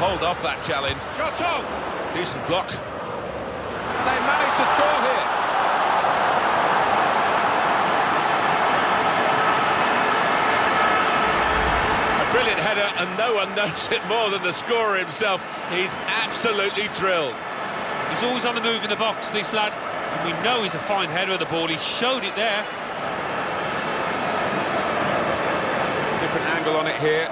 Hold off that challenge. Jotong! Decent block. They managed to score here. A brilliant header, and no one knows it more than the scorer himself. He's absolutely thrilled. He's always on the move in the box, this lad. And we know he's a fine header of the ball. He showed it there. Different angle on it here.